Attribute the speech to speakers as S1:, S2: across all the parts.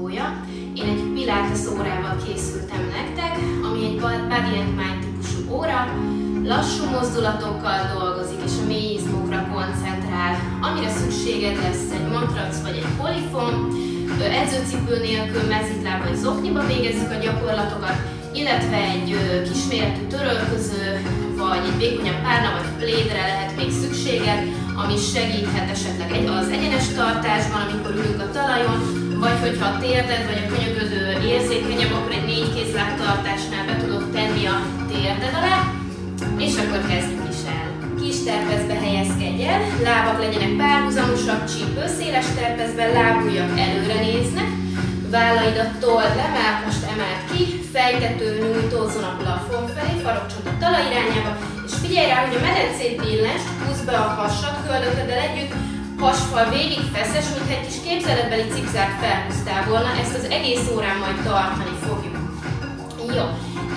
S1: mutatója. Én egy Pilates órával készültem nektek, ami egy Body and Mind típusú óra, lassú mozdulatokkal dolgozik és a mély izmokra koncentrál. Amire szükséged lesz egy matrac vagy egy polifon, edzőcipő nélkül mezitláb vagy zokniba végezzük a gyakorlatokat, illetve egy kisméretű törölköző, vagy egy vékonyabb párna vagy plédre lehet még szükséged, ami segíthet esetleg egy, az egyenes tartásban, amikor ülünk a talajon, vagy hogyha a térded vagy a könyöködő érzékenyebb, akkor egy négy kézláb tartásnál be tudod tenni a térded alá, és akkor kezdjük is el. Kis terpezbe helyezkedj el, lábak legyenek párhuzamosak, csípő széles terpezben, lábujjak előre néznek, vállaidat told le, melkast emelt ki, fejtető nyújtózzon a plafon felé, farokcsont a talaj irányába, és figyelj rá, hogy a medencét billens, húzd be a hasad köldököddel együtt, hasfal végig feszes, mintha egy kis képzeletbeli cipzát felhúztál volna, ezt az egész órán majd tartani fogjuk. Jó,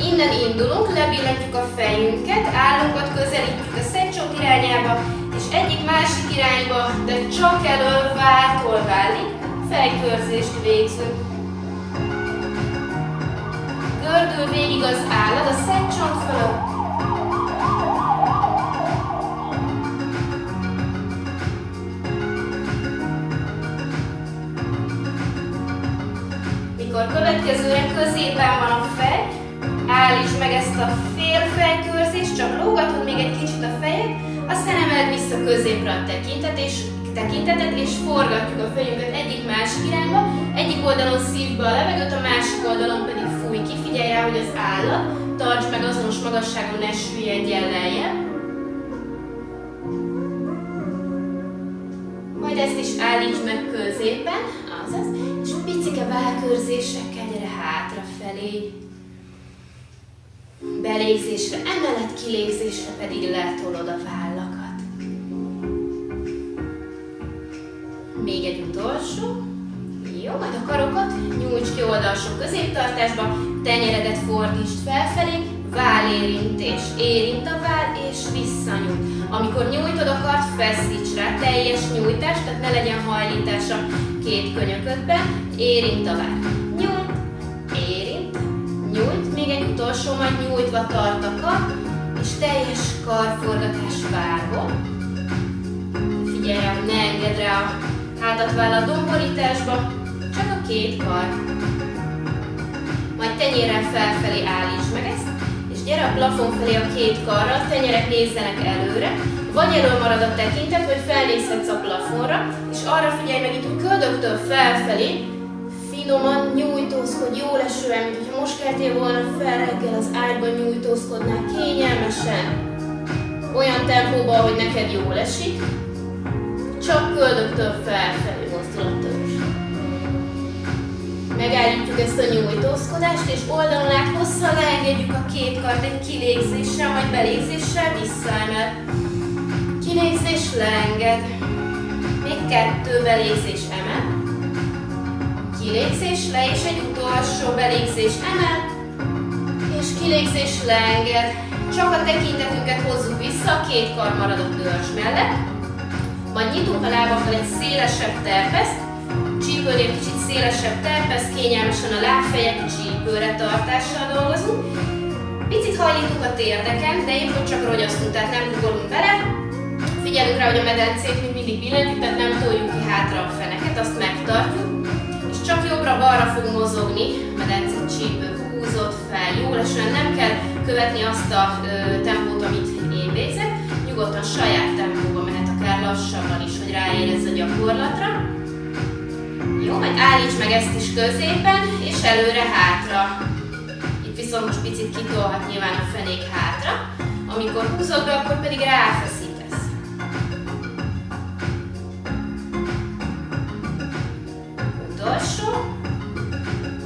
S1: innen indulunk, lebillentjük a fejünket, állunkat közelítjük a szedcsók irányába, és egyik másik irányba, de csak elől váltól válik, fejkörzést végzünk. Gördül végig az állad a szedcsont fölött, Mikor következőre középen van a fej, állítsd meg ezt a félfejkörzést, csak lógatod még egy kicsit a fejet, aztán emeld vissza középre a tekintet, és, tekintetet, és forgatjuk a fejünket egyik-másik irányba, egyik oldalon szív be a levegőt, a másik oldalon pedig fúj ki, figyelj rá, hogy az állat tarts meg azonos magasságon, ne süllyedjen lejjebb. Majd ezt is állíts meg középen, azaz, picike válkörzésekkel gyere hátrafelé. Belégzésre, emellett kilégzésre pedig letolod a vállakat. Még egy utolsó. Jó, majd a karokat nyújts ki oldalsó középtartásba, tenyeredet fordítsd felfelé, vállérintés, érint a váll és visszanyújt. Amikor nyújtod a kart, feszíts rá, teljes nyújtás, tehát ne legyen hajlítása két könyöködben, érint a váll. Nyújt, érint, nyújt, még egy utolsó, majd nyújtva tart a kar, és teljes karforgatás vágó. Figyelj ne engedd rá a hátat váll a domborításba, csak a két kar. Majd tenyérrel felfelé állíts meg ezt, és gyere a plafon felé a két karral, tenyerek nézzenek előre, vagy elől marad a tekintet, vagy felnézhetsz a plafonra, és arra figyelj meg itt, hogy köldöktől felfelé, nyújtózkod, jó lesően, mint hogyha most keltél volna fel reggel az ágyban nyújtózkodnál, kényelmesen, olyan tempóban, hogy neked jól esik, csak köldöktől felfelé mozdulattal Megállítjuk ezt a nyújtózkodást, és oldalon át hosszan leengedjük a két kart egy kilégzéssel, majd belégzéssel visszaemel. Kilégzés leenged. Még kettő belégzés emel. Kilégzés le, és egy utolsó belégzés emel. És kilégzés leenged. Csak a tekintetünket hozzuk vissza, a két kar marad a törzs mellett. Majd nyitunk a lábakkal egy szélesebb terpeszt, csípőnél kicsit szélesebb terpesz, kényelmesen a lábfejek csípőre tartással dolgozunk. Picit hajlítunk a térdeken, de épp hogy csak rogyasztunk, tehát nem ugorunk bele. Figyelünk rá, hogy a medencét mindig billentjük, tehát nem toljuk ki hátra a feneket, azt megtartjuk. Jobbra-balra fog mozogni, a csípő húzott fel, jól esően nem kell követni azt a ö, tempót, amit én végzek. Nyugodtan saját tempóba mehet, akár lassabban is, hogy ráérezz a gyakorlatra. Jó, majd állíts meg ezt is középen, és előre-hátra. Itt viszont most picit kitolhat nyilván a fenék hátra. Amikor húzod be, akkor pedig ráfeszítesz. Utolsó.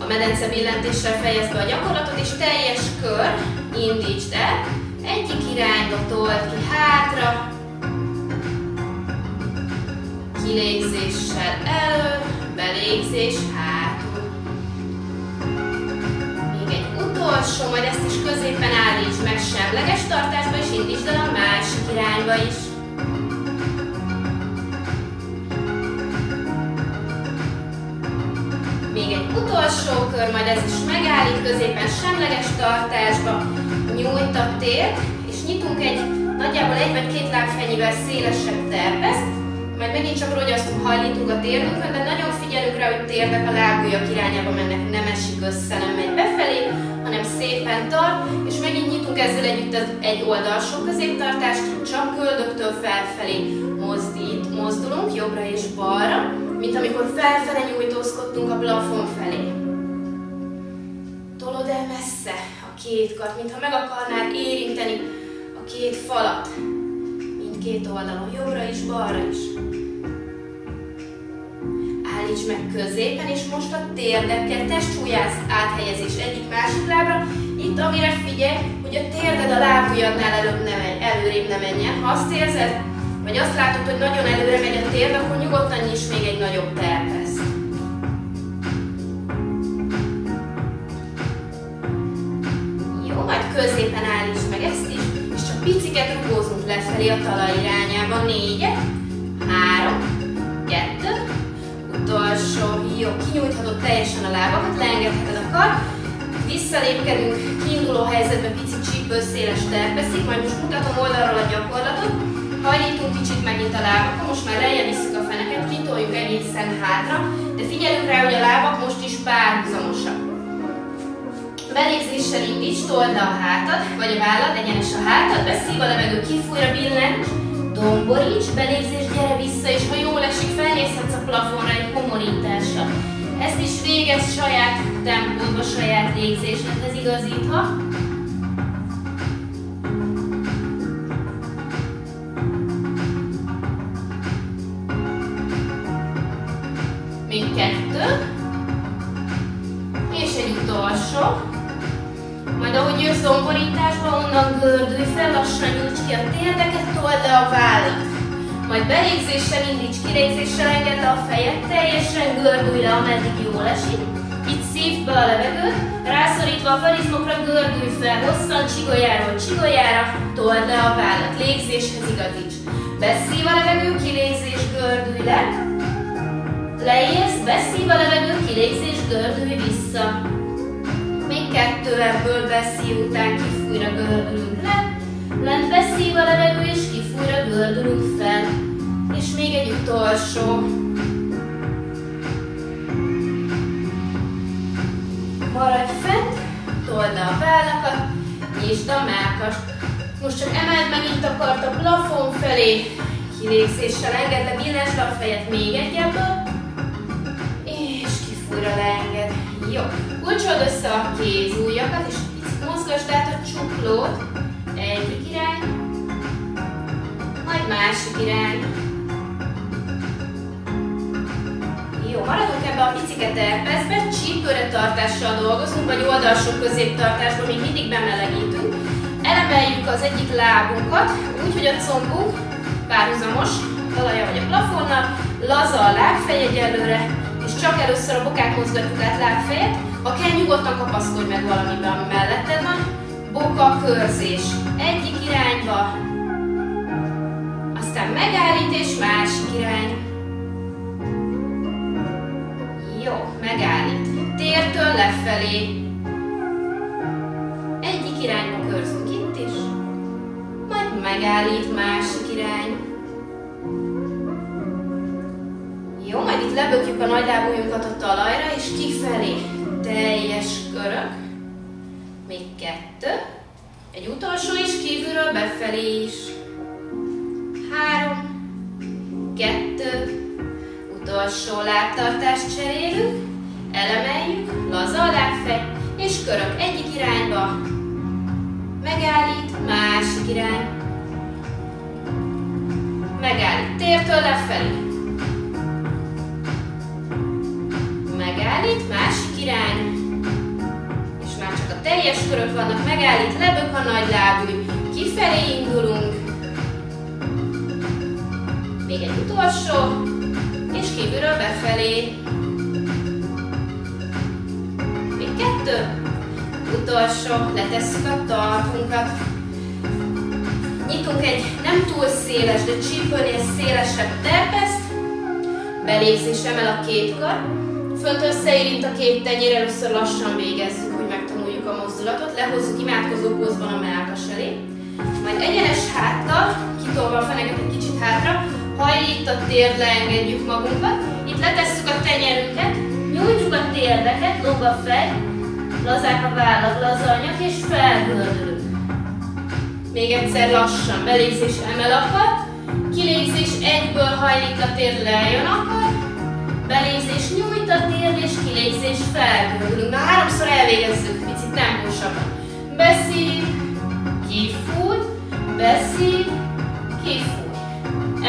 S1: A medence billentéssel fejezd be a gyakorlatot, és teljes kör indítsd el. Egyik irányba told ki hátra, kilégzéssel elő, belégzés hátul. Még egy utolsó, majd ezt is középen állíts meg semleges tartásba, és indítsd el a másik irányba is. Még egy kör, majd ez is megállít középen semleges tartásba, nyújt a tér, és nyitunk egy nagyjából egy vagy két lábfennyivel szélesebb terpeszt, majd megint csak rogyasztunk, hajlítunk a térdünkön, de nagyon figyelünk rá, hogy térdek a lábujjak irányába mennek, nem esik össze, nem megy befelé, hanem szépen tart, és megint nyitunk ezzel együtt az egy oldalsó középtartást, csak köldöktől felfelé mozdít, mozdulunk, jobbra és balra, mint amikor felfele nyújtózkodtunk a plafon felé. Tolod el messze a két kart, mintha meg akarnád érinteni a két falat, mindkét oldalon, jobbra és balra is. Állíts meg középen, és most a térdekkel testsúlyász áthelyezés egyik másik lábra. Itt amire figyelj, hogy a térded a lábujjadnál előbb ne menj, előrébb ne menjen. Ha azt érzed, vagy azt látod, hogy nagyon előre megy a térd, akkor nyugodtan nyis még egy nagyobb terpesz. Jó, majd középen állíts meg ezt is, és csak piciket rugózunk lefelé a talaj irányába. Négyet, három, kettő, utolsó, jó, kinyújthatod teljesen a lábakat, leengedheted a kar, visszalépkedünk kiinduló helyzetbe pici csípő széles terpeszik, majd most mutatom oldalról a gyakorlatot, hajlítunk kicsit megint a lábakon, most már lejjebb visszük a feneket, kitoljuk egészen hátra, de figyelünk rá, hogy a lábak most is párhuzamosak. Belégzéssel indíts, told a hátad, vagy a vállad, egyenes a hátad, beszív a levegő, kifújra billencs, domboríts, belégzés, gyere vissza, és ha jól esik, felnézhetsz a plafonra egy komorítással. Ezt is végez saját tempódba, saját légzésedhez igazítva. Domborításba, onnan gördülj fel, lassan nyújts ki a térdeket, told le a vállat. Majd belégzéssel indíts, kilégzéssel engedd a fejed, teljesen gördülj le, ameddig jól esik. Itt szívd be a levegőt, rászorítva a farizmokra gördülj fel, hosszan csigolyáról csigolyára, told le a vállat, légzéshez igazíts. Beszív a levegő, kilégzés, gördülj le. Leérsz, beszív a levegő, kilégzés, gördülj vissza. Kettő ebből beszív után kifújra gördülünk le. Lent beszív a levegő, és kifújra gördülünk fel. És még egy utolsó. Maradj fent, told a vállakat, nyisd a mákat. Most csak emeld megint a kart a plafon felé, kilégzéssel engedd le, billensd a fejet még egy ebből, és kifújra leenged. Jó, kulcsold össze a kézújakat, és mozgasd át a csuklót, egyik irány, majd másik irány. Jó, maradunk ebbe a picike terpezbe, csípőre tartással dolgozunk, vagy oldalsó középtartásban még mindig bemelegítünk. Elemeljük az egyik lábunkat, úgy, hogy a combunk párhuzamos talaja vagy a plafonnal, laza a lábfej egyelőre, és csak először a bokát mozgatjuk át lábfejet. Ha kell, nyugodtan kapaszkodj meg valamiben, ami melletted van. Boka körzés. Egyik irányba, aztán megállít és másik irány. Jó, megállít. Tértől lefelé. Egyik irányba körzünk itt is, majd megállít másik irány. Jó, majd itt lebökjük a nagy lábujjunkat a talajra, és kifelé teljes körök. Még kettő. Egy utolsó is kívülről befelé is. Három. Kettő. Utolsó lábtartást cserélünk. Elemeljük, laza a lábfej, és körök egyik irányba. Megállít, másik irány. Megállít, tértől lefelé. Megállít, másik irány. És már csak a teljes körök vannak, megállít, lebök a nagy lábú, kifelé indulunk. Még egy utolsó, és kívülről befelé. Még kettő. Utolsó, letesszük a tartunkat. Nyitunk egy nem túl széles, de csípőnél szélesebb terpeszt. Belégzés emel a két kar. Fönt összeérint a két tenyér, először lassan végezzük, hogy megtanuljuk a mozdulatot. Lehozzuk imádkozó pózban a melkas elé. Majd egyenes háttal, kitolva a feneket egy kicsit hátra, hajlított térd leengedjük magunkat. Itt letesszük a tenyerünket, nyújtjuk a térdeket, lóg a fej, lazák a vállak, laza a nyak, és felgördülünk. Még egyszer lassan, belégzés emel akar, kilégzés egyből hajlít a térd lejön akar, belégzés nyújt a térd, és kilégzés felgördülünk. Na háromszor elvégezzük, picit tempósabban. Beszív, kifúj, beszív, kifúj.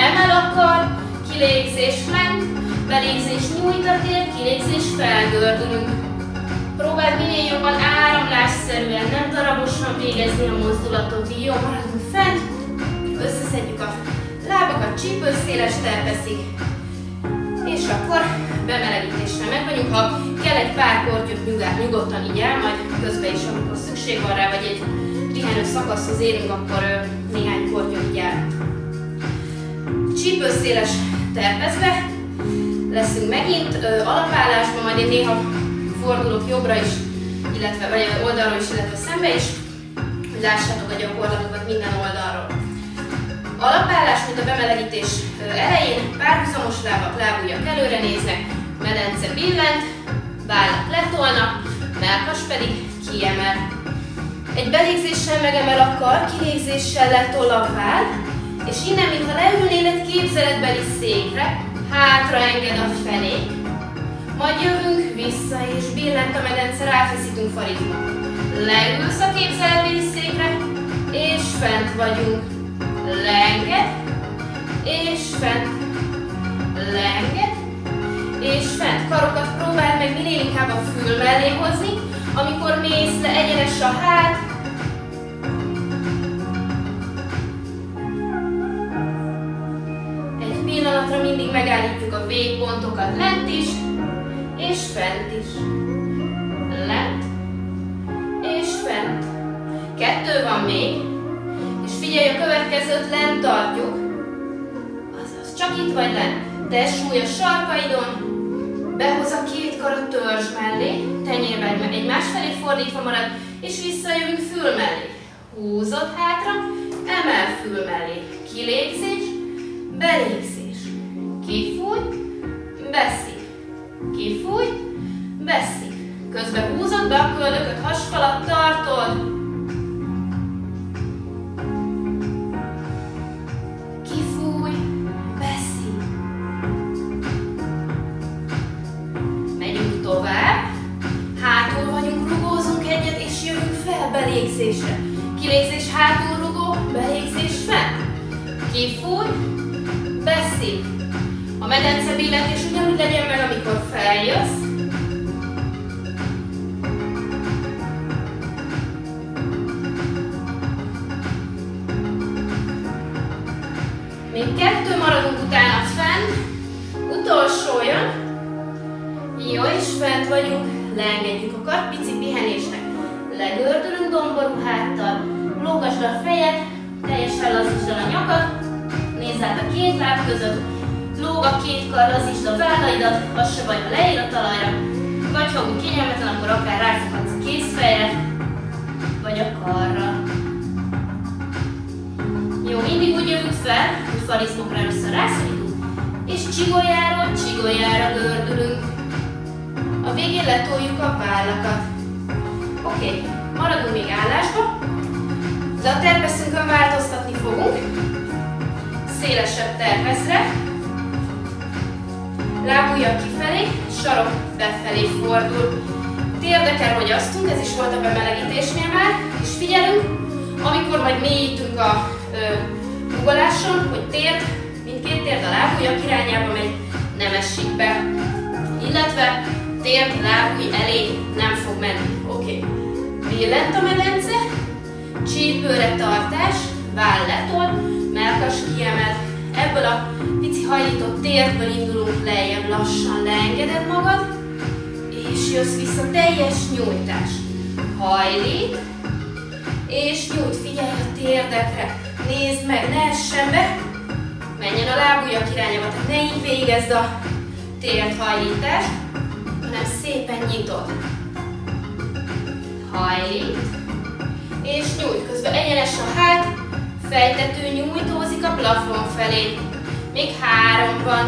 S1: Emel akar, kilégzés lent, belégzés nyújt a tér, kilégzés felgördülünk. Próbáld minél jobban áramlásszerűen, nem darabosan végezni a mozdulatot. Jó, maradunk fent, összeszedjük a lábakat, csípőszéles terpeszik, és akkor bemelegítésre meg vagyunk. Ha kell egy pár kortyot nyugát, nyugodtan így el, majd közben is, amikor szükség van rá, vagy egy pihenő szakaszhoz érünk, akkor néhány kortyot így el. Csípőszéles terpezve leszünk megint, alapállásban, majd én néha fordulok jobbra is, illetve vagy oldalra is, illetve szembe is, hogy lássátok a gyakorlatokat minden oldalról. Alapállás, mint a bemelegítés elején, párhuzamos lábak, lábujjak előre néznek, medence billent, vállak letolnak, melkas pedig kiemel. Egy belégzéssel megemel a kar, kilégzéssel letol a váll, és innen, mintha leülnél egy képzeletbeli székre, hátra enged a fenék, majd jövünk vissza, és billent a medence, ráfeszítünk farizma. Leülsz a képzeletbeli székre, és fent vagyunk. Lenged, és fent. Lenged, és fent. Karokat próbáld meg minél inkább a fül mellé hozni, amikor mész le egyenes a hát, pillanatra mindig megállítjuk a végpontokat lent is, és fent is. Lent, és fent. Kettő van még, figyelj, a következőt lent tartjuk. Azaz, csak itt vagy lent. Test súly a sarkaidon, behoz a két kar a törzs mellé, tenyérben egymás felé fordítva marad, és visszajövünk fül mellé. Húzod hátra, emel fül mellé. Kilégzés, belégzés. Kifúj, beszív. Kifúj, beszív. Közben húzod be a köldököt, hasfalat tartod. Kilégzés hátul rugó, belégzés fel. Kifúj, beszív. A medence billentés ugyanúgy legyen meg, amikor feljössz. Még kettő maradunk utána fenn. Utolsó jön. Jó, és fent vagyunk. Leengedjük a kart, pici pihenésnek. Legördülünk domború háttal. Lógasd a fejed, teljesen lazítsd a nyakat. Nézz át a két láb között Lóg a két kar, lazítsd a vállaidat, az se baj, ha leér a talajra. Vagy ha úgy kényelmetlen, akkor akár ráfoghatsz a kézfejre, vagy a karra. Jó, mindig úgy jövünk fel, hogy farizmokra először rászorítunk, és csigolyáról csigolyára gördülünk. A végén letoljuk a vállakat. Oké, okay. maradunk még állásba, de a terpeszünkön változtatni fogunk. Szélesebb terpeszre, lábujjak kifelé, sarok befelé fordul. Térdeken rogyasztunk, ez is volt a bemelegítésnél már, és figyelünk, amikor majd mélyítünk a ugoláson, hogy térd, mindkét térd a lábujjak irányába megy, nem esik be. Illetve térd lábúj elé nem fog menni. Oké. Okay. Billent a medence, csípőre tartás, váll letol, melkas kiemel. Ebből a pici hajlított térből indulunk lejjebb, lassan leengeded magad, és jössz vissza teljes nyújtás. Hajlít, és nyújt, figyelj a térdekre, nézd meg, ne essen be, menjen a lábujjak irányába, tehát ne így végezd a térdhajlítást, hanem hanem szépen nyitod. Hajlít, és nyújt. Közben egyenes a hát, fejtető nyújtózik a plafon felé. Még három van.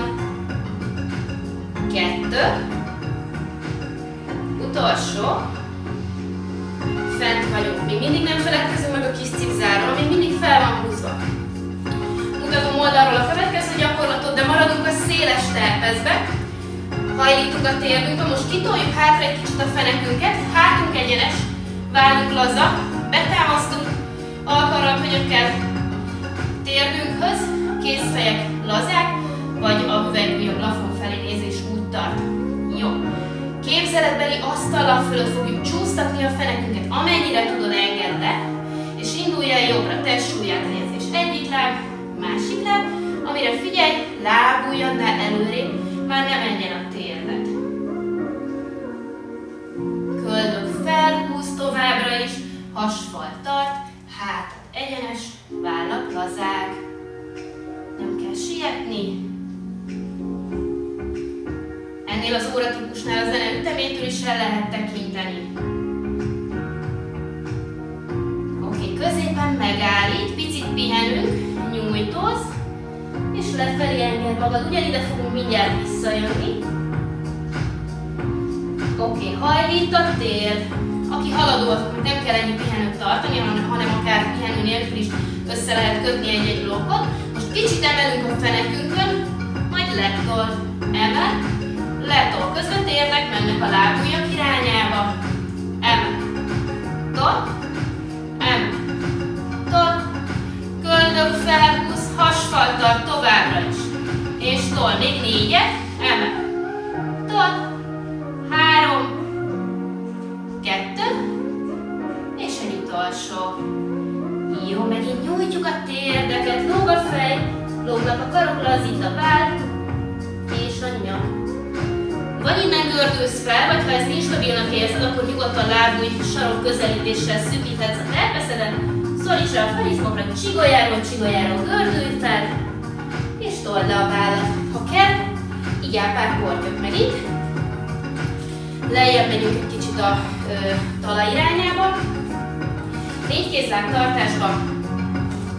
S1: Kettő. Utolsó. Fent vagyunk. Még mindig nem feledkezünk meg a kis cipzáról, még mindig fel van húzva. Mutatom oldalról a következő gyakorlatot, de maradunk a széles terpezbe. Hajlítunk a térdünkbe, most kitoljuk hátra egy kicsit a fenekünket, hátunk egyenes, vállunk laza, betámasztunk, alkarral könyökkel térdünkhöz, kézfejek lazák, vagy a hüvelykujjak plafon felé nézés úgy tart. Jó. Képzeletbeli asztallal fölött fogjuk csúsztatni a fenekünket, amennyire tudod engedle, és indulj el jobbra, testsúlyát helyezés. Egyik láb, másik láb, amire figyelj, lábujjadnál előrébb, már nem menjen a hasfal tart, hátat egyenes, vállak lazák. Nem kell sietni. Ennél az óratípusnál a zene ütemétől is el lehet tekinteni. Oké, középen megállít, picit pihenünk, nyújtóz, és lefelé enged magad. Ugyanide fogunk mindjárt visszajönni. Oké, hajlít a tér. Aki haladó, nem kell ennyi pihenőt tartani, hanem akár pihenő nélkül is össze lehet kötni egy-egy blokkot. Most kicsit emelünk a fenekünkön, majd letol. Emel, letol. Közben térnek, mennek a lábujjak irányába. Emel. Tol. Emel. Tol. Köldök felhúz, hasfal tart továbbra is. És tol. Még négyet. Emel. Tol. Három. Kettő. És egy utolsó. Jó, megint nyújtjuk a térdeket, lóg a fej, lógnak a karok, lazít a váll, és a nyom. Vagy innen gördülsz fel, vagy ha ezt instabilnak érzed, akkor nyugodtan lábúj sarok közelítéssel szűkíthetsz a terpeszedet, szólíts rá a felizmokra, csigoljáról, csigoljáról gördülj fel, és told le a vállat. Ha kell, így pár kortyok megint. Lejjebb megyünk egy kicsit a talaj irányába. Négy kézláb tartásban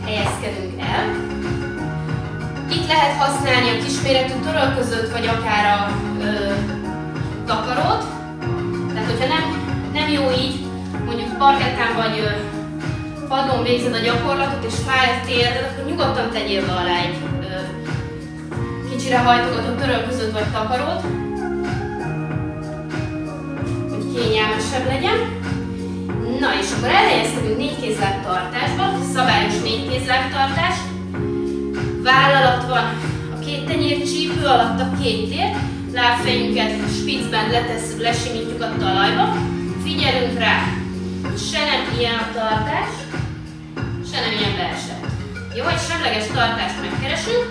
S1: helyezkedünk el. Itt lehet használni a kisméretű törölközőt, vagy akár a ö, takarót. Tehát, hogyha nem, nem jó így, mondjuk parkettán vagy ö, padon végzed a gyakorlatot, és fáj a térded, akkor nyugodtan tegyél be alá egy ö, kicsire hajtogatott törölközőt vagy takarót, kényelmesebb legyen. Na és akkor elhelyezkedünk négy kézláb tartásba, szabályos négy kézláb tartás. Vállalat van a két tenyér csípő alatt a két tér, lábfejünket spiccben letesszük, lesimítjuk a talajba. Figyelünk rá, se nem ilyen a tartás, se nem ilyen belső. Jó, egy semleges tartást megkeresünk,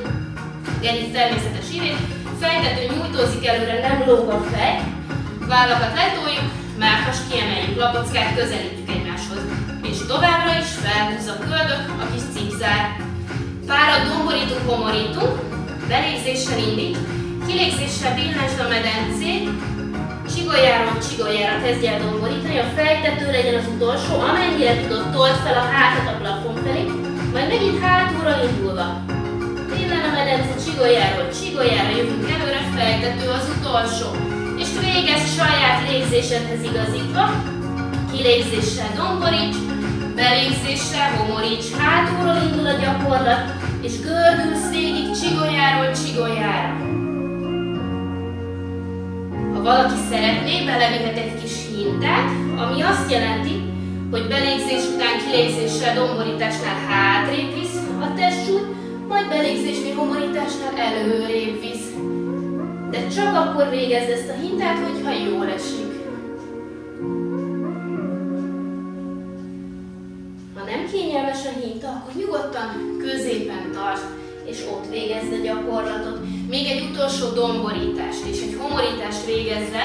S1: egy természetes ívét, fejtető nyújtózik előre, nem lóg a fej, vállakat letoljuk, mákast kiemeljük, lapockát közelítjük egymáshoz. És továbbra is felhúz a köldök, a kis cipzár. Párat domborítunk, homorítunk, belégzéssel indít, kilégzéssel billensd a medencét, csigoljáról csigoljára kezdj el domborítani, a fejtető legyen az utolsó, amennyire tudod, told fel a hátat a plafon felé, majd megint hátulra indulva. Billen a medence csigoljáról csigoljára jövünk előre, fejtető az utolsó. Végez saját légzésedhez igazítva, kilégzéssel domboríts, belégzéssel homoríts, hátulról indul a gyakorlat, és gördülsz végig csigoljáról csigoljára. Ha valaki szeretné, belevihet egy kis hintát, ami azt jelenti, hogy belégzés után kilégzéssel, domborításnál hátrébb visz a testsúly, majd belégzésnél, homorításnál előrébb visz. De csak akkor végezd ezt a hintát, hogyha jól esik. Ha nem kényelmes a hinta, akkor nyugodtan középen tart, és ott végezd a gyakorlatot. Még egy utolsó domborítást és egy homorítást végezve,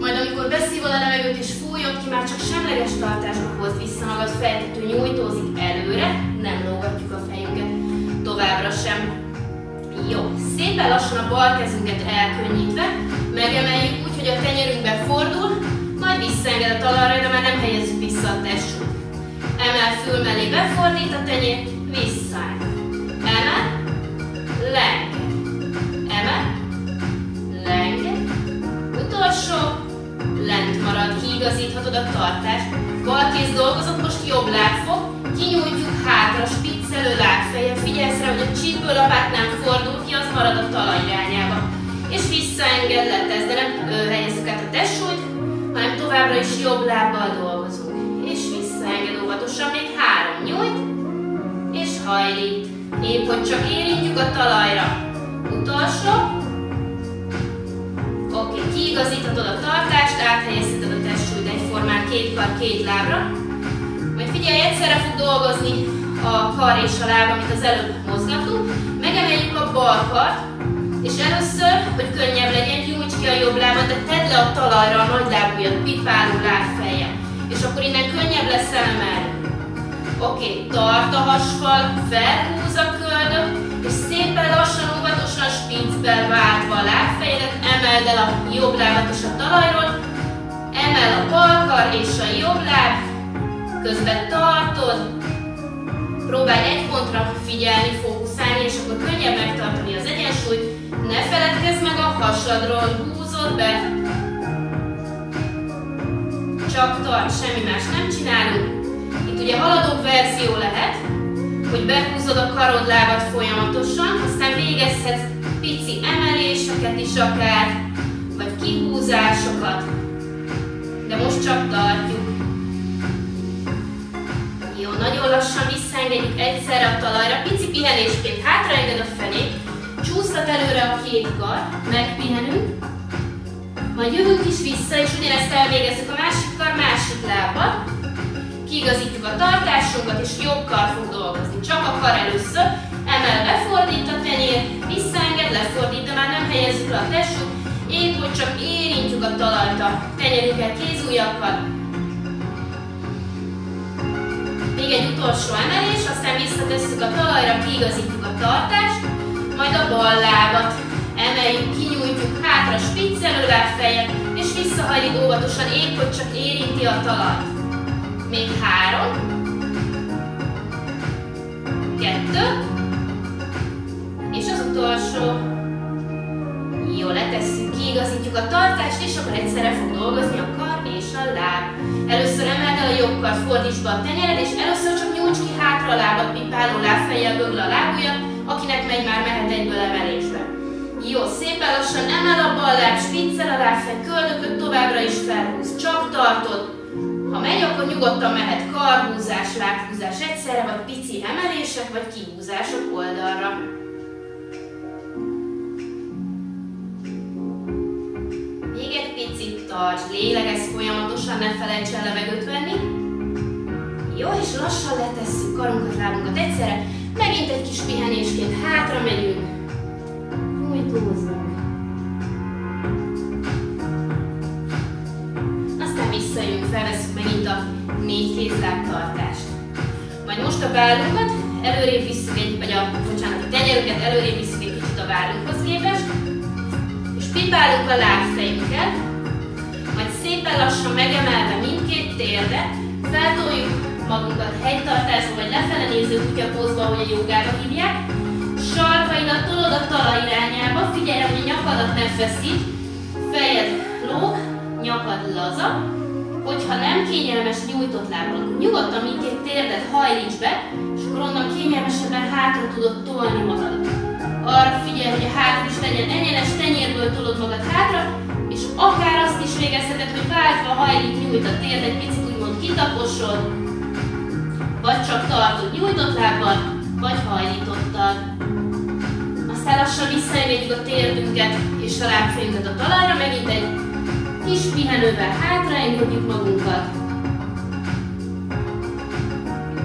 S1: majd amikor beszívod a levegőt és fújod ki, már csak semleges tartásba hozd vissza magad, feltető nyújtózik előre, nem lógatjuk a fejünket továbbra sem. Jó, szépen lassan a bal kezünket elkönnyítve, megemeljük úgy, hogy a tenyerünkbe fordul, majd visszaenged a talajra, de már nem helyezzük vissza a testsúlyt. Emel fül mellé, befordít a tenyér, visszaenged. Emel, leng. Emel, leng. Utolsó, lent marad, kiigazíthatod a tartást. Bal kéz dolgozott, most jobb lábfog, kinyújtjuk hátra, spiccelő lábfeje. Áthelyezheted a testsúlyt egyformán két kar, két lábra. Majd figyelj, egyszerre fog dolgozni a kar és a láb, amit az előbb mozgatunk. Megemeljük a bal kart, és először, hogy könnyebb legyen, gyújts ki a jobb lábad, de tedd le a talajra a nagy lábujjat, pipáló lábfeje. És akkor innen könnyebb lesz elemelni. Oké, tart a hasfal, felhúz a köldök, és szépen lassan, óvatosan spincben váltva a lábfejedet, emeld el a jobb lábat is a talajról, emel a balkar és a jobb láb, közben tartod, próbálj egy pontra figyelni, fókuszálni, és akkor könnyebb megtartani az egyensúlyt, ne feledkezz meg a hasadról, húzod be, csak tart, semmi más nem csinálunk. Itt ugye haladó verzió lehet, hogy behúzod a karodlábat folyamatosan, aztán végezhetsz pici emeléseket is akár, vagy kihúzásokat, de most csak tartjuk. Jó, nagyon lassan visszaengedjük egyszerre a talajra, pici pihenésként hátraenged a fenét, csúsztat előre a két kar, megpihenünk, majd jövünk is vissza, és ugyanezt elvégezzük a másik kar másik lábbal, kiigazítjuk a tartásunkat, és jobb kar fog dolgozni. Csak a kar először, emel, befordít a tenyér, visszaenged, lefordít, de már nem helyezzük le a testsúlyt, épp hogy csak érintjük a talajt a tenyerünkkel, kézújakkal. Még egy utolsó emelés, aztán visszatesszük a talajra, kiigazítjuk a tartást, majd a bal lábat emeljük, kinyújtjuk hátra, spiccelő lábfejet, és visszahajlik óvatosan, épp hogy csak érinti a talajt. Még három. Kettő. És az utolsó. Jó, letesszük, kiigazítjuk a tartást, és akkor egyszerre fog dolgozni a kar és a láb. Először emeld el a jobb kar, fordítsd be a tenyered, és először csak nyújts ki hátra a lábat, pipáló lábfejjel bögl a lábujja, akinek megy már mehet egyből emelésbe. Jó, szépen lassan emel a bal láb, spiccel a lábfej, köldököt továbbra is felhúz, csak tartod, ha megy, akkor nyugodtan mehet karhúzás, lábhúzás egyszerre, vagy pici emelések, vagy kihúzások oldalra. Még egy picit tarts, lélegezz folyamatosan, ne felejts el levegőt venni. Jó, és lassan letesszük karunkat, lábunkat egyszerre. Megint egy kis pihenésként hátra megyünk. Nyújtózunk. visszajövünk, felveszünk megint a négy kézlábtartást. Majd most a vállunkat előrébb visszük egy, vagy a, bocsánat, a tenyerünket előrébb visszük egy kicsit a vállunkhoz képest, és pipálunk a lábfejünket, majd szépen lassan megemelve mindkét térdet, feltoljuk magunkat hegytartásba, vagy lefele néző kutyapózba, ahogy a jogába hívják, sarkaidat tolod a talaj irányába, figyelj, hogy a nyakadat ne feszít, fejed lóg, nyakad laza, hogyha nem kényelmes nyújtott lábbal, akkor nyugodtan mindkét térdet hajlíts be, és akkor onnan kényelmesebben hátra tudod tolni magad. Arra figyelj, hogy a hátra is legyen egyenes, tenyérből tolod magad hátra, és akár azt is végezheted, hogy váltva hajlít, nyújt a térd, egy picit úgymond kitaposod, vagy csak tartod nyújtott lábbal, vagy hajlítottal. Aztán lassan visszaengedjük a térdünket és a lábfejünket a talajra, megint egy Kis pihenővel hátraengedjük magunkat.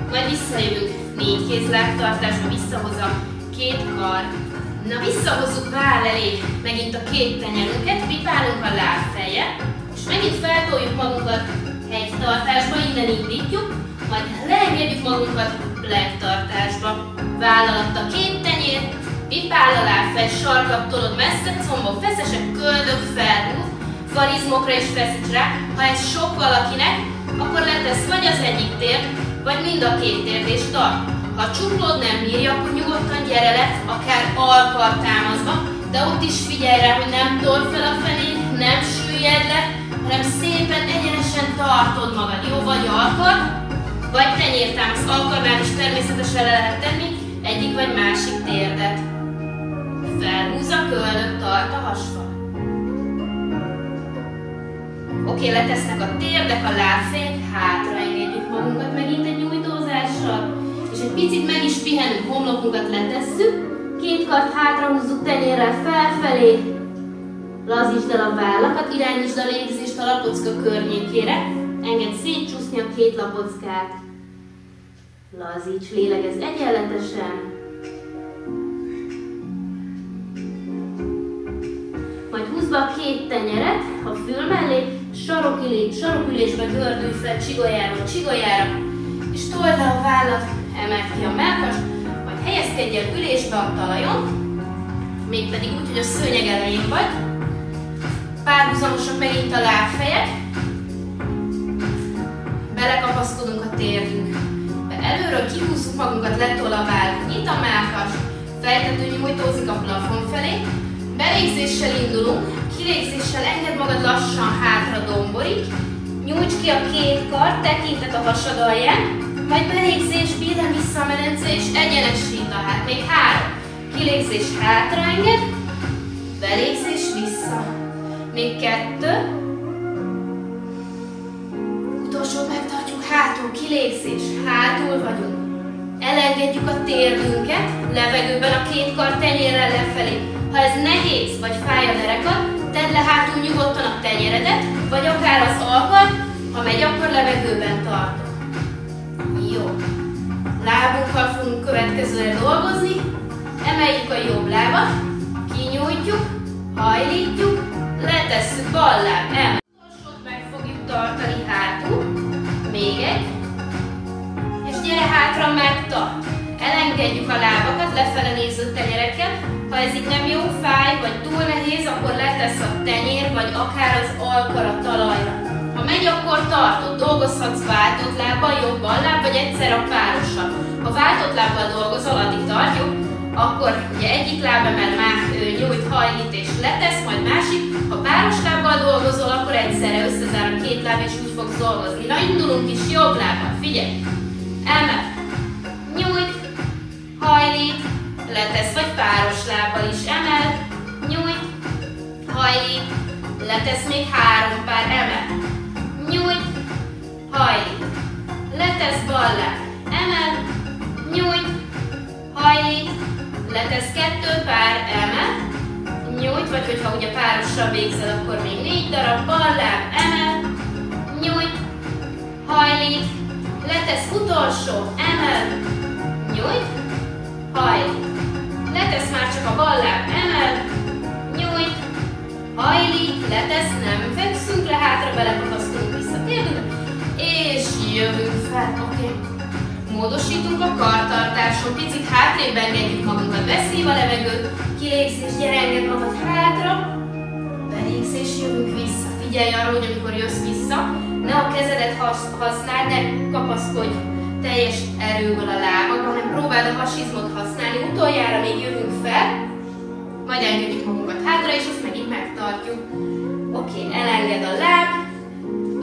S1: Majd visszajövünk négy kézlábtartásba, visszahozom két kar. Na visszahozzuk váll elé megint a két tenyerünket, pipálunk a lábfeje, és megint feltoljuk magunkat hegytartásba, innen indítjuk, majd leengedjük magunkat tartásba. Vállalat a két tenyér, pipál a lábfej, sarkap tolod messze, combok feszesek, köldök, felhúz, varizmokra is feszíts rá. Ha ez sok valakinek, akkor letesz vagy az egyik tér, vagy mind a két tért és tart. Ha csuklód nem bírja, akkor nyugodtan gyere le, akár alkar támaszva, de ott is figyelj rá, hogy nem tol fel a felé, nem süllyed le, hanem szépen egyenesen tartod magad. Jó, vagy alkar, vagy tenyértámasz. Alkarnál is természetesen le lehet tenni egyik vagy másik térdet. Felhúz a köldök, tart a hasfa. Oké, letesznek a térdek, a lábfejek, hátra engedjük magunkat megint egy nyújtózással, egy picit meg is pihenünk, homlokunkat letesszük, két kart hátra húzzuk tenyérrel felfelé, lazítsd el a vállakat, irányítsd a légzést a lapocka környékére, engedd szétcsúszni a két lapockát, lazíts, lélegezz egyenletesen, majd húzd be a két tenyeret a fül mellé, sarokülés, sarokülésbe gördülj fel csigolyáról csigolyára, és told le a vállat, emeld ki a melkast, majd helyezkedj el ülésbe a talajon, mégpedig úgy, hogy a szőnyeg elején vagy, párhuzamosak megint a lábfejek, belekapaszkodunk a térdünkbe. Előről kihúzzuk magunkat, letol a váll, nyit a melkas, fejtető nyújtózik a plafon felé, belégzéssel indulunk, kilégzéssel enged magad lassan hátra domborig, nyújts ki a két kart, tekintet a hasad alján, majd belégzés, billen vissza a medence, és egyenesít a hát. Még három. Kilégzés hátra enged, belégzés vissza. Még kettő. Utolsó megtartjuk hátul, kilégzés, hátul vagyunk. Elengedjük a térdünket, levegőben a két kar tenyérrel lefelé. Ha ez nehéz, vagy fáj a derekad, tedd le hátul nyugodtan a tenyeredet, vagy akár az alkat, ha megy, akkor levegőben tartod. Jó. Lábunkkal fogunk következőre dolgozni. Emeljük a jobb lábat, kinyújtjuk, hajlítjuk, letesszük bal láb, el. Utolsót meg fogjuk tartani hátul. Még egy. És gyere hátra, megtart. Elengedjük a lábakat lefele néző tenyerekkel. Ha ez így nem jó, fáj, vagy túl nehéz, akkor letesz a tenyér, vagy akár az alkar a talajra. Ha megy, akkor tartod. Dolgozhatsz váltott lábbal, jobb láb, vagy egyszer a párossal. Ha váltott lábbal dolgozol, addig tartjuk, akkor ugye egyik lábemel már nyújt, hajlít és letesz, majd másik. Ha páros lábbal dolgozol, akkor egyszerre összezár a két láb és úgy fogsz dolgozni. Na indulunk is jobb lábbal, figyelj! Emel, nyújt, hajlít, letesz, vagy páros lábbal is emel, nyújt, hajlít, letesz még három pár, emel, nyújt, hajlít, letesz bal láb, emel, nyújt, hajlít, letesz kettő pár, emel, nyújt, vagy hogyha ugye párossal végzel, akkor még négy darab, bal láb, emel, nyújt, hajlít, letesz utolsó, emel, nyújt, Módosítunk a kartartáson, picit hátrébb engedjük magunkat, beszív a levegőt, kilégzés, gyere, enged magad hátra, belégzés, jövünk vissza. Figyelj arra, hogy amikor jössz vissza, ne a kezedet használd, ne kapaszkodj teljes erőből a lábak, hanem próbáld a hasizmot használni. Utoljára még jövünk fel, majd engedjük magunkat hátra, és azt megint megtartjuk. Oké, okay, elenged a láb,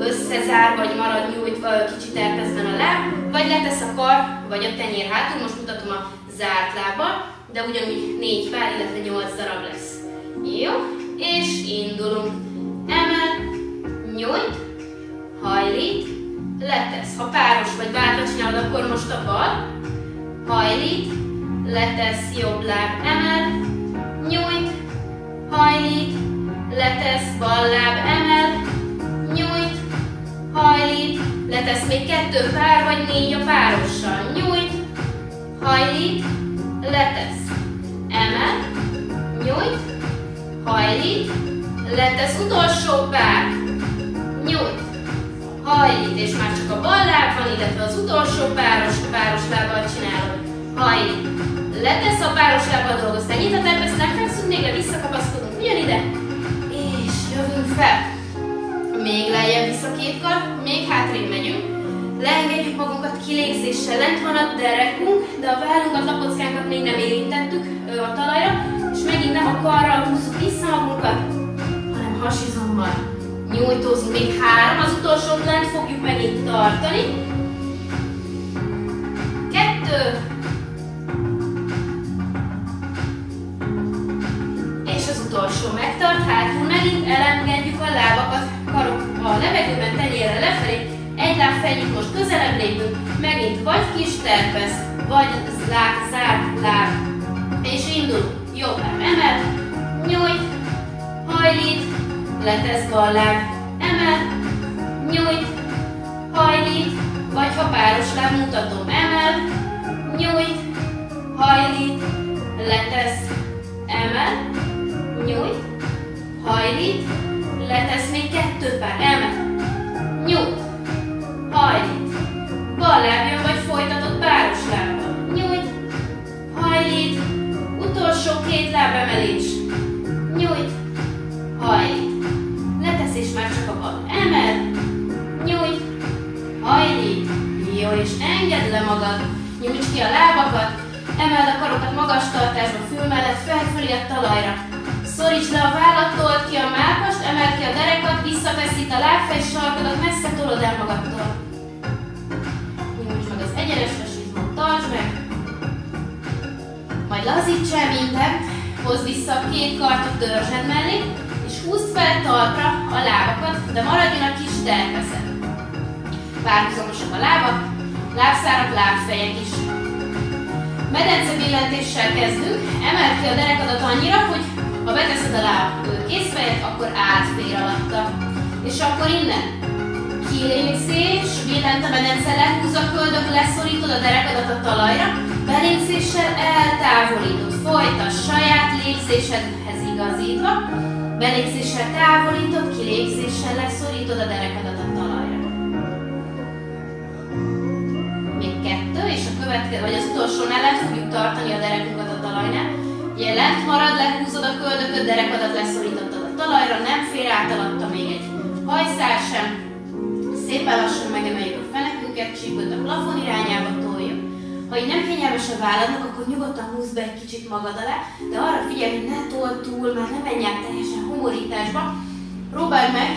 S1: összezár, vagy marad nyújtva kicsit elkezden a láb, vagy letesz a kar, vagy a tenyér hátul, most mutatom a zárt lábbal, de ugyanúgy négy pár, illetve nyolc darab lesz. Jó, és indulunk. Emel, nyújt, hajlít, letesz. Ha páros vagy váltat csinálod, akkor most a bal, hajlít, letesz, jobb láb, emel, nyújt, hajlít, letesz, bal láb, emel, nyújt, hajlít, letesz még kettő pár, vagy négy a párossal, nyújt, hajlít, letesz, emel, nyújt, hajlít, letesz, utolsó pár, nyújt, hajlít, és már csak a bal láb van, illetve az utolsó páros, páros lábbal csinálod, hajlít, letesz a páros lábbal dolgoztál, nyitott elvesz, nem fekszünk még le, visszakapaszkodunk ugyanide, és jövünk fel. Még lejjebb két kar, még hátrébb megyünk. Leengedjük magunkat kilégzéssel, lent van a derekunk, de a vállunkat, lapockánkat még nem érintettük a talajra, és megint nem a karral húzzuk vissza magunkat, hanem hasizommal. Nyújtózunk még három, az utolsó lent fogjuk megint tartani. Kettő, láb feljük, most közelebb lépünk, megint vagy kis terpesz, vagy láb, zárt láb, és indul, jobb láb emel, nyújt, hajlít, letesz bal láb, emel, nyújt, hajlít, vagy ha páros láb mutatom, emel, nyújt, hajlít, letesz, emel, nyújt, hajlít, letesz még kettő pár, emel, nyújt, hajlít, bal lábjon vagy folytatott páros lábbal, nyújt, hajlít, utolsó két lábemelés, nyújt, hajlít, letesz és már csak a bal, emel, nyújt, hajlít, jó, és engedd le magad, nyújts ki a lábakat, emeld a karokat magas tartásba, fül mellett, felfelé a talajra, Szoríts le a vállat, told ki a mápast, emeld ki a derekat, visszafeszít a lábfej sarkodat, messze tolod el magadtól. Egyenes fasizmot, tartsd meg. Majd lazíts el mindent, hozd vissza a két kartot törzsed mellé, és húzd fel talpra a lábakat, de maradjon a kis terpeszed. Párhuzamosak a lábak, lábszárak, lábfejek is. Medence billentéssel kezdünk, emeld ki a derekadat annyira, hogy ha beteszed a láb készfejet, akkor átfér alatta. És akkor innen kilégzés, billent a medence, lehúz a köldök, leszorítod a derekadat a talajra, belégzéssel eltávolítod, folytas saját légzésedhez igazítva, belégzéssel távolítod, kilégzéssel leszorítod a derekadat a talajra. Még kettő, és a következő, vagy az utolsónál le fogjuk tartani a derekunkat a talajnál, Ugye lent marad, lehúzod a köldököt, derekadat leszorítottad a talajra, nem fér át alatta még egy hajszál sem. Szépen lassan megemeljük a fenekünket, csípőt a plafon irányába toljuk. Ha így nem kényelmes a válladnak, akkor nyugodtan húzd be egy kicsit magad alá, de arra figyelj, hogy ne told túl, mert ne menj át teljesen homorításba. Próbáld meg,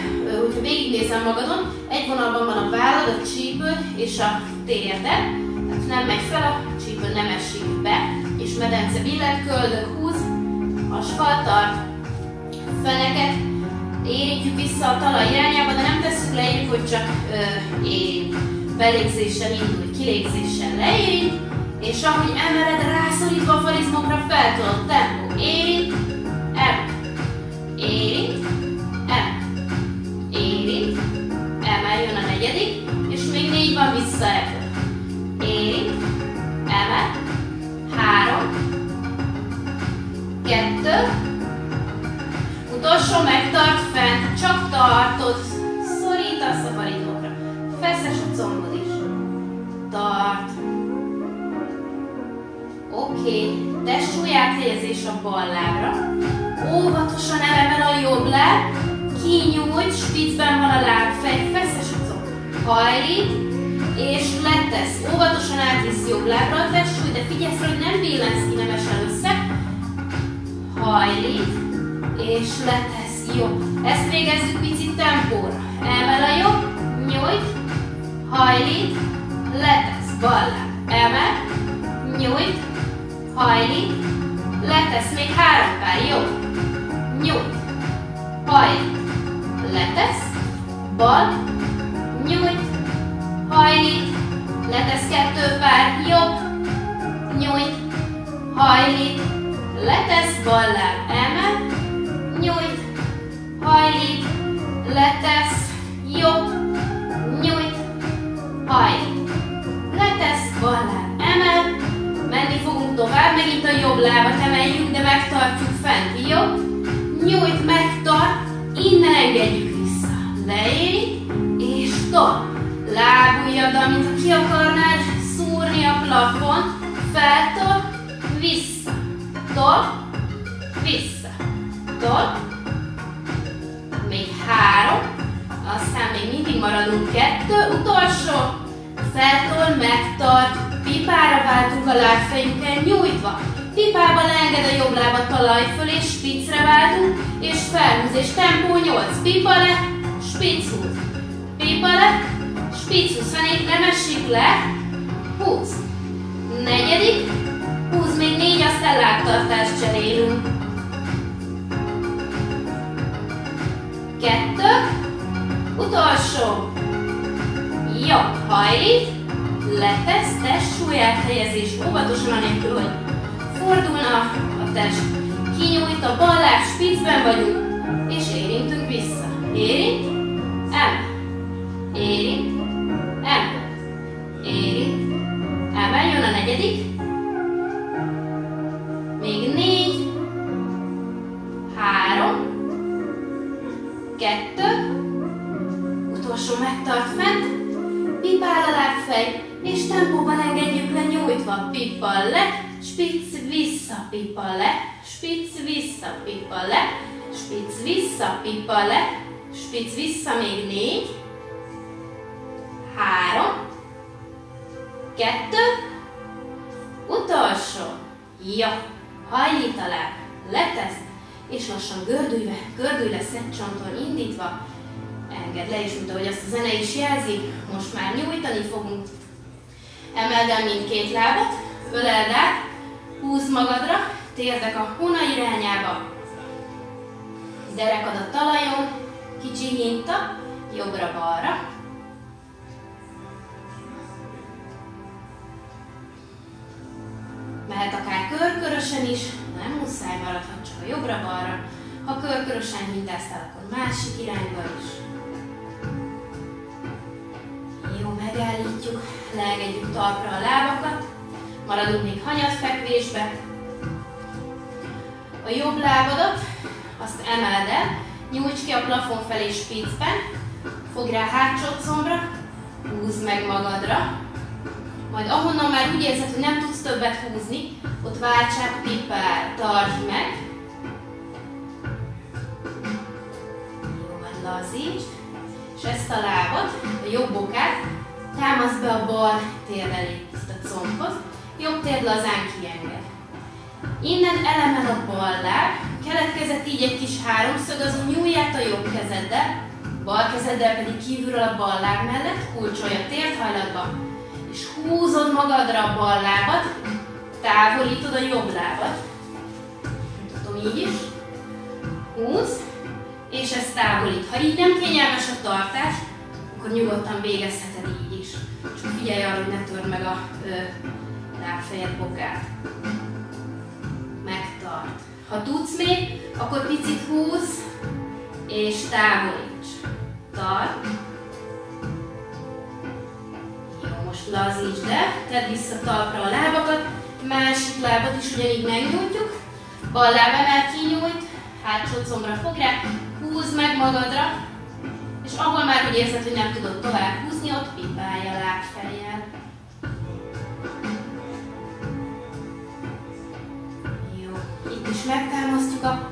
S1: hogyha végignézem magadon, egy vonalban van a vállad, a csípő és a térded, tehát nem megy fel, a csípő nem esik be, és medence billet, köldök húz, asfalt tart, feneket, érítjük vissza a talaj irányába, leérjük, hogy csak ö, érjük. Belégzéssel indul, kilégzéssel leérít, és ahogy emeled, rászorítva a farizmokra feltolod, tempó, érít, el, érít, el, érít, emel, jön a negyedik, és még négy van vissza ebből. Érít, emel, három, kettő, utolsó megtart fent, csak tartod, szorítasz a baridókra, feszes combod is, tart, oké, okay. test súlyát helyezés a bal lábra, óvatosan elemel a jobb láb, kinyújt, spicben van a lábfej, feszes a comb, hajlít, és letesz. Óvatosan átvisz jobb lábra a testsúly, de figyelsz hogy nem billensz ki, nem esel össze. Hajlít, és letesz. Jó. Ezt végezzük picit tempóra. Emel a jobb, nyújt, hajlít, letesz. Bal. Emel, nyújt, hajlít, letesz. Még három pár. Jó. Nyújt, hajlít, letesz. Bal, nyújt, hajlít, letesz kettő pár, jobb, nyújt, hajlít, letesz bal emel, nyújt, hajlít, letesz, jobb, nyújt, hajlít, letesz bal láb, emel, menni fogunk tovább, megint a jobb lábat emeljük, de megtartjuk fent, jobb, nyújt, megtart, innen engedjük vissza, leéri, és tart. Lábujjaddal, mintha ki akarnád szúrni a plafon, feltol, vissza, tol, vissza, tol, három, Aztán még mindig maradunk kettő, utolsó. Feltol, megtart, pipára váltunk a lábfejünkkel nyújtva. Pipába leenged a jobb lábat talaj fölé, spicre váltunk, és felhúz, és tempó 8. Pipa le, spic húz. Pipa le, spic húz. Fenék nem esik le, húz. Negyedik, húz még négy, aztán lábtartást cserélünk. Kettő, utolsó. Jó, hajlít, letesz, test súlyát helyezés, óvatosan anélkül, hogy fordulna a test. Kinyújt a bal láb, spicben vagyunk, és érintünk vissza. Érint, em, érint, em, érint, em. Jön a negyedik, még négy, kettő, utolsó megtart fent, pipál a lábfej, és tempóban engedjük le nyújtva, pippal le, spitz vissza, pippal le, spitz vissza, pippal le, spitz vissza, pippal le, spitz vissza, még négy, három, kettő, utolsó, jó, hajlít a láb, letesz, és lassan gördülve, gördülve szedcsonton indítva, enged le, és mint ahogy azt a zene is jelzi, most már nyújtani fogunk. Emeld el mindkét lábat, öleld át, húzd magadra, térdek a huna irányába, derekad a talajon, kicsi hinta, jobbra-balra. Mehet akár körkörösen is, nem muszáj, maradhat csak a jobbra-balra. Ha körkörösen hintáztál, akkor másik irányba is. Jó, megállítjuk, leengedjük talpra a lábakat, maradunk még hanyatfekvésbe. A jobb lábadat, azt emeld el, nyújts ki a plafon felé spicben, fogj rá hátsó combra, húzd meg magadra, majd ahonnan már úgy érzed, hogy nem tudsz többet húzni, ott váltsák, pipál, tartsd meg. Lazíts. És ezt a lábat, a jobb bokát, támaszd be a bal tér elé, ezt a combhoz. Jobb tér lazán kienged. Innen elemel a bal láb, keletkezett így egy kis háromszög, azon nyújját a jobb kezeddel, bal kezeddel pedig kívülről a bal láb mellett, kulcsolja tért hajlatba, és húzod magadra a bal lábat, távolítod a jobb lábat. Mutatom így is. Húz, és ezt távolít. Ha így nem kényelmes a tartás, akkor nyugodtan végezheted így is. Csak figyelj arra, hogy ne törd meg a lábfejed bokát. Megtart. Ha tudsz még, akkor picit húz, és távolíts. Tart most lazítsd le, tedd vissza talpra a lábakat, másik lábat is ugyanígy megnyújtjuk, bal láb emel kinyújt, hátsó combra fog rá, húzd meg magadra, és ahol már úgy érzed, hogy nem tudod tovább húzni, ott pipálja lábfejjel. Jó, itt is megtámasztjuk a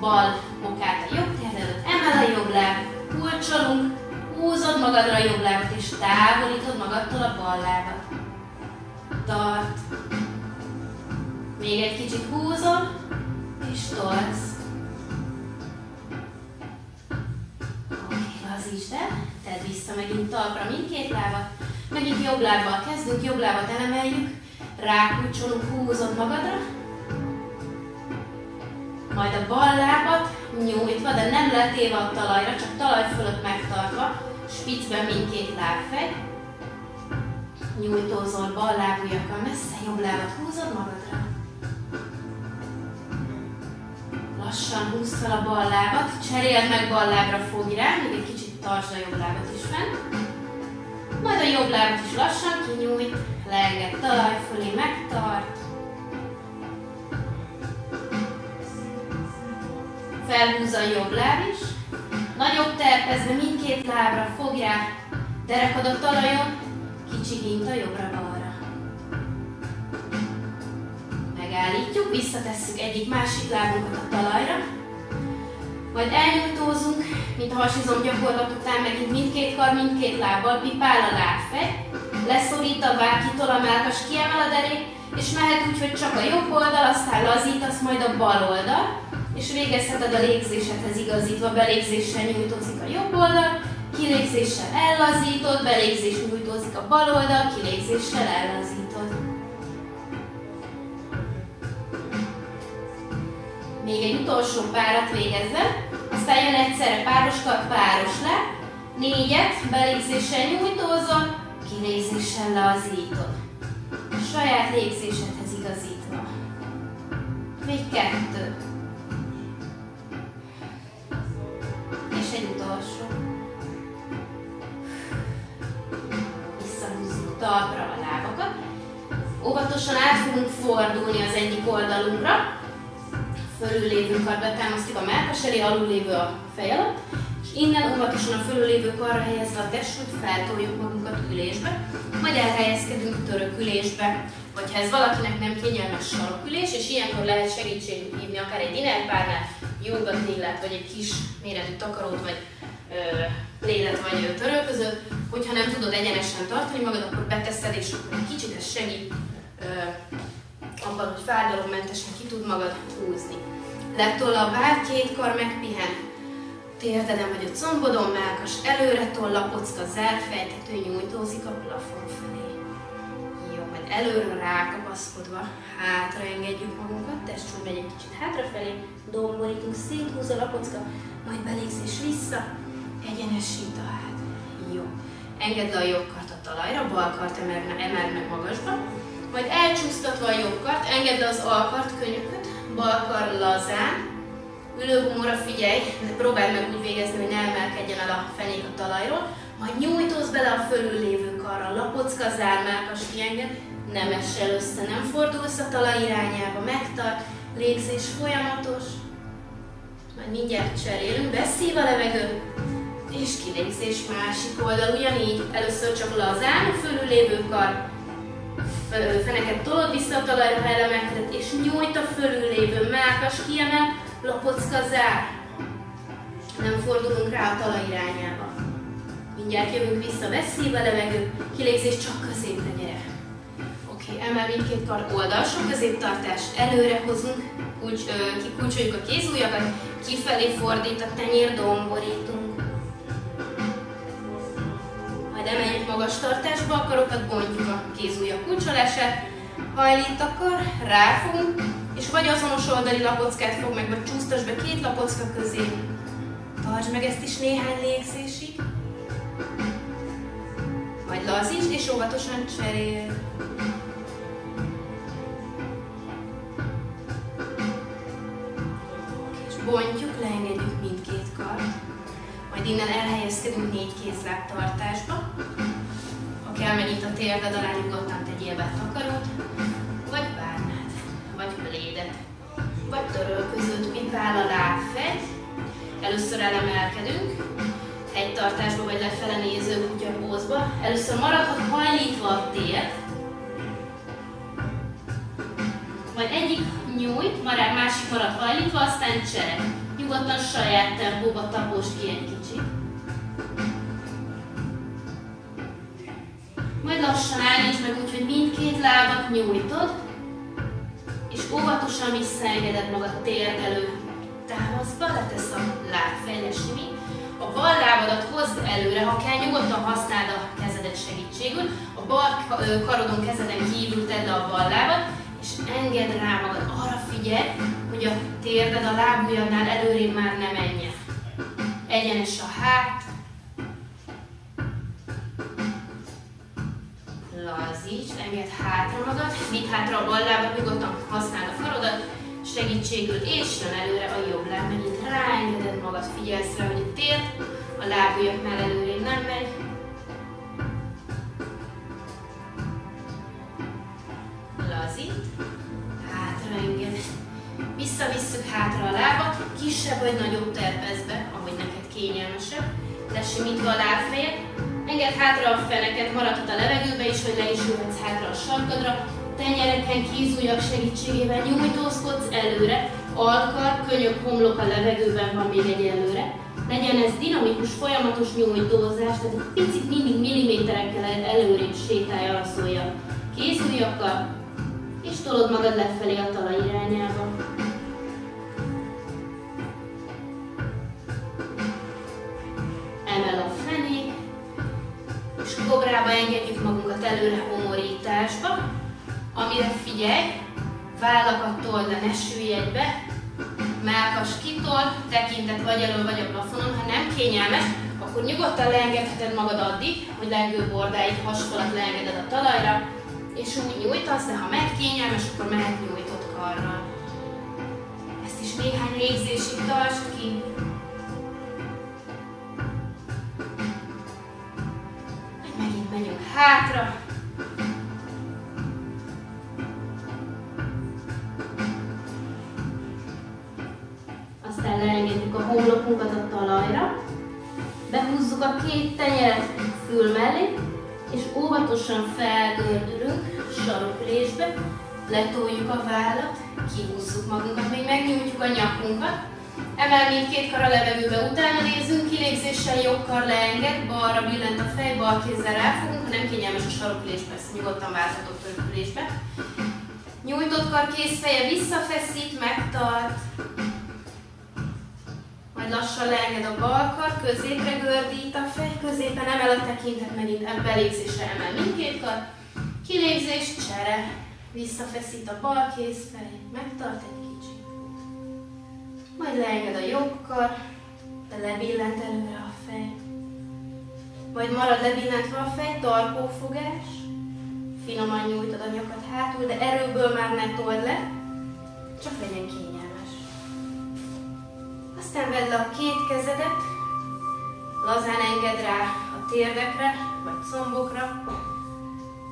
S1: bal bokát a jobb tér előtt, emel a jobb láb, kulcsolunk, Húzod magadra a jobb lábat, és távolítod magadtól a bal lábat. Tart. Még egy kicsit húzod, és tolsz. Lazítsd el. Tedd vissza megint talpra mindkét lábat. Megint jobb lábbal kezdünk, jobb lábat elemeljük. Rákulcsolunk, húzod magadra. Majd a bal lábat nyújtva, de nem letéve a talajra, csak talaj fölött megtartva spicben mindkét lábfej. Nyújtózol bal lábujjakkal messze, jobb lábat húzod magadra. Lassan húzd fel a bal lábat, cseréld meg bal lábra, fogj rá, kicsit tartsd a jobb lábat is fent. Majd a jobb lábat is lassan kinyújt, leenged talaj fölé, megtart. Felhúzza a jobb láb is, Nagyobb terpezve mindkét lábra, fogj rá, derekad a talajon, kicsi hinta jobbra-balra. Megállítjuk, visszatesszük egyik másik lábunkat a talajra. Majd elnyújtózunk, mint a hasizom gyakorlat után, megint mindkét kar, mindkét lábbal, pipál a lábfej, leszorít a vád, kitol a melkas, kiemel a derék, és mehet úgy, hogy csak a jobb oldal, aztán lazítasz majd a bal oldal, és végezheted a légzésedhez igazítva, belégzéssel nyújtózik a jobb oldal, kilégzéssel ellazítod, belégzés nyújtózik a bal oldal, kilégzéssel ellazítod. Még egy utolsó párat végezve, aztán jön egyszerre páros kart, páros le, négyet belégzéssel nyújtózod, kilégzéssel lazítod. A saját légzésedhez igazítva. Még kettő. És egy utolsó. Visszahúzzuk talpra a lábakat. Óvatosan át fogunk fordulni az egyik oldalunkra, fölül lévő kar betámasztjuk a melkas elé, alul lévő a fej alatt, és innen óvatosan a fölül lévő karra helyezve a testsúlyt feltoljuk magunkat ülésbe, majd elhelyezkedünk törökülésbe, vagy ha ez valakinek nem kényelmes sarokülés, és ilyenkor lehet segítséget hívni akár egy dinerpárnál, jogatnéglát, vagy egy kis méretű takarót, vagy lélet vagy törölközőt, hogyha nem tudod egyenesen tartani magad, akkor beteszed, és akkor egy kicsit ez segít ö, abban, hogy fájdalommentesen ki tud magad húzni. Letol a vád, két kar megpihen. Térdeden vagy a combodon, melkas előre toll, lapocka zárt, fejtető nyújtózik a plafon felé. Jó, majd előre rákapaszkodva, hátra engedjük magunkat, testsúly megy egy kicsit hátrafelé, domborítunk, széthúz a lapocka, majd belégzés vissza, egyenesít a hát. Jó. Engedd le a jobb kart a talajra, bal kart emeld meg magasba, majd elcsúsztatva a jobb kart, engedd az alkart, könyököt, bal kar lazán, ülőgumóra figyelj, de próbáld meg úgy végezni, hogy ne emelkedjen el a fenék a talajról, majd nyújtózz bele a fölül lévő karra, lapocka, zár, melkas kienged, nem essel össze, nem fordulsz a talaj irányába, megtart, légzés folyamatos, majd mindjárt cserélünk, beszív a levegő, és kilégzés másik oldal, ugyanígy, először csak lazán, fölül lévő kar, feneket tolod vissza a talajra, ha elemelkedett, és nyújt a fölül lévő mákas, kiemel, lapocka zár. Nem fordulunk rá a talaj irányába. Mindjárt jövünk vissza, veszélybe levegő, kilégzés csak középre gyere. Oké, okay, emel mindkét kar oldalsó középtartás, előre hozunk, kulcs, ö, kikulcsoljuk a kézújakat, kifelé fordít a tenyér, domborítunk majd emeljük magas tartásba, a karokat bontjuk a kézújja kulcsolását, hajlít akar, ráfogunk, és vagy azonos oldali lapockát fog meg, vagy csúsztas be két lapocka közé. Tartsd meg ezt is néhány légzésig. Majd lazítsd, és óvatosan cserél. És bontjuk, leengedjük mindkét kart. Majd innen elhelyezkedünk négy kézláb tartásba. Ha kell megint a térded alá nyugodtan tegyél be takarót, vagy bárnát, vagy plédet, vagy törölközőt, pipál a lábfej. Először elemelkedünk, egy tartásba vagy lefele néző kutyapózba. Először maradhat hajlítva a tér, majd egyik nyújt, marad, másik marad hajlítva, aztán csere. Nyugodtan saját tempóba tapos ki egy kicsit. Majd lassan állíts meg úgy, hogy mindkét lábat nyújtod, és óvatosan visszaengeded magad térdelő támaszba, letesz a lábfejlesni. A bal lábadat hozd előre, ha kell, nyugodtan használd a kezedet segítségül. A bal karodon kezeden kívül tedd a bal lábat, és engedd rá magad. Arra figyelj, hogy a térded a lábujjadnál előrébb már nem menjen. Egyenes a hát. Lazíts, engedd hátra magad, vidd hátra a bal lábat, nyugodtan használd a karodat, segítségül, és jön előre a jobb láb, megint ráengeded magad, figyelsz rá, hogy a térd a lábujjaknál előrébb nem megy, lazít, hátra enged, Visszavisszük hátra a lábat, kisebb vagy nagyobb terpezbe, ahogy neked kényelmesebb. Lesimítva a lábfejet, engedd hátra a feneket, maradhat a levegőbe is, hogy le is ülhetsz hátra a sarkadra. Tenyereken, kézújak segítségével nyújtózkodsz előre, Alkar, könyök, homlok a levegőben van még egyelőre. Legyen ez dinamikus, folyamatos nyújtózás, tehát egy picit mindig milliméterekkel előrébb sétálj, alaszolja kézújakkal, és tolod magad lefelé a talaj irányába. Emel a fenék, és engedjük magunkat előre homorításba, amire figyelj, vállakat told le, ne sülj egybe, melkas kitol, tekintet vagy elő vagy a plafonon, ha nem kényelmes, akkor nyugodtan leengedheted magad addig, hogy lengőbordáig hasfalat leengeded a talajra, és úgy nyújtasz, de ha megkényelmes, akkor mehet nyújtott karral. Ezt is néhány légzésig tartsd ki. Hátra, aztán leengedjük a homlokunkat a talajra, behúzzuk a két tenyeret fül mellé, és óvatosan felgördülünk sarokülésbe, letoljuk a vállat, kihúzzuk magunkat, még megnyújtjuk a nyakunkat, emel mindkét kar a levegőbe, utána nézzünk, kilégzéssel jobb kar leenged, balra billent a fej, bal kézzel ráfogunk, nem kényelmes a sarokülés, persze nyugodtan válthatok törökülésbe. Nyújtott kar kézfeje visszafeszít, megtart, majd lassan leenged a bal kar, középre gördít a fej, középen emel a tekintet, megint belégzésre emel mindkét kar, kilégzés, csere, visszafeszít a bal kézfej, megtart egy kicsit. Majd leenged a jobb kar, de lebillent előre a fej. Majd marad lebillentve a fej, tarkófogás, finoman nyújtod a nyakat hátul, de erőből már ne told le, csak legyen kényelmes. Aztán vedd le a két kezedet, lazán enged rá a térdekre, vagy combokra.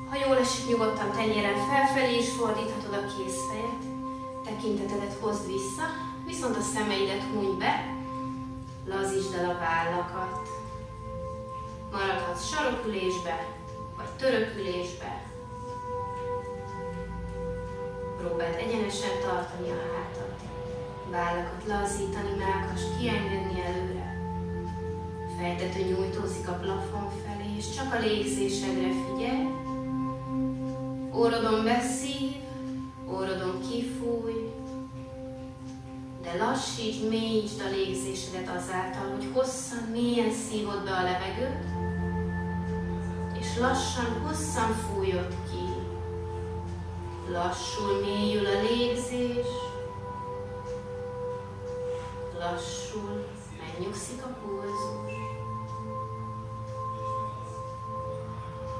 S1: Ha jól esik, nyugodtan tenyéren felfelé is fordíthatod a kézfejet. Tekintetedet hozd vissza, viszont a szemeidet húny be, lazítsd el a vállakat. Maradhatsz sarokülésbe, vagy törökülésbe. Próbáld egyenesen tartani a hátat vállakat lazítani, melkast kiengedni előre. Fejtető nyújtózik a plafon felé, és csak a légzésedre figyelj. Órodon beszív, órodon kifúj, de lassítsd, mélyítsd a légzésedet azáltal, hogy hosszan, mélyen szívod be a levegőt, és lassan, hosszan fújod ki. Lassul, mélyül a légzés, lassul, megnyugszik a pulzus.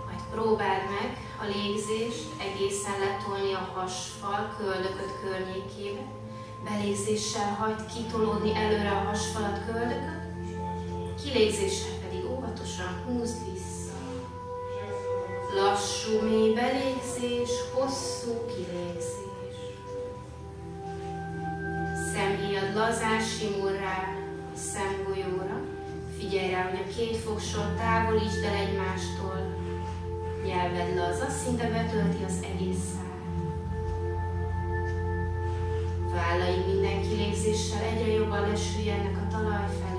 S1: Majd próbáld meg a légzést egészen letolni a hasfal köldököt környékébe. Belégzéssel hagyd kitolódni előre a hasfalat köldököt, kilégzéssel pedig óvatosan húzd vissza. Lassú mély belégzés, hosszú kilégzés. Szemhéjad lazán simul rá a szemgolyóra. Figyelj rá, hogy a két fogsor távolítsd el egymástól. Nyelved laza, szinte betölti az egész szár. Vállai minden kilégzéssel egyre jobban lesüljenek a talaj felé.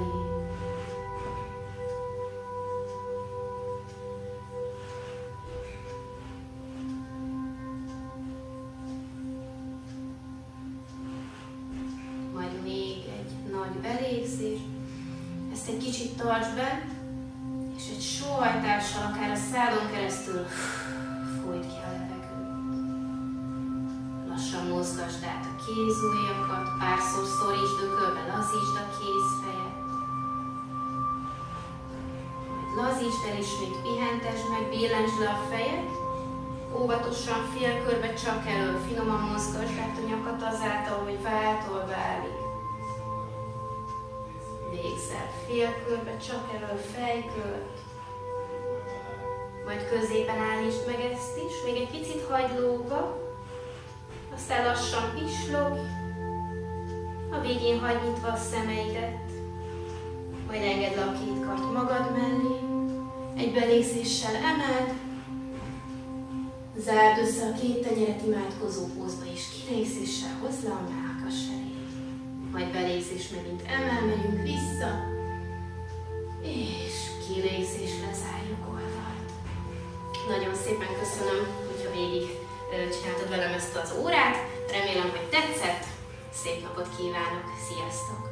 S1: Tartsd be, és egy sóhajtással, akár a szádon keresztül folyt ki a levegőt. Lassan mozgasd át a kézújakat, párszor szorítsd ökölbe, lazítsd a kézfejet. Majd lazítsd el ismét, pihentesd meg, billentsd le a fejed, óvatosan félkörbe csak elő, finoman mozgasd át a nyakat azáltal, hogy váltól válik végzel félkörbe, csak erről fejkört, majd középen állítsd meg ezt is, még egy picit hagyd lóga, aztán lassan pislog, a végén hagyd nyitva a szemeidet, majd engedd a két kart magad mellé, egy belégzéssel emeld, zárd össze a két tenyeret imádkozó pózba, és kilégzéssel hozd le a melkas elé. Majd belégzés megint emel, megyünk vissza, és kilégzés lezárjuk oldalt. Nagyon szépen köszönöm, hogyha végig csináltad velem ezt az órát. Remélem, hogy tetszett. Szép napot kívánok. Sziasztok!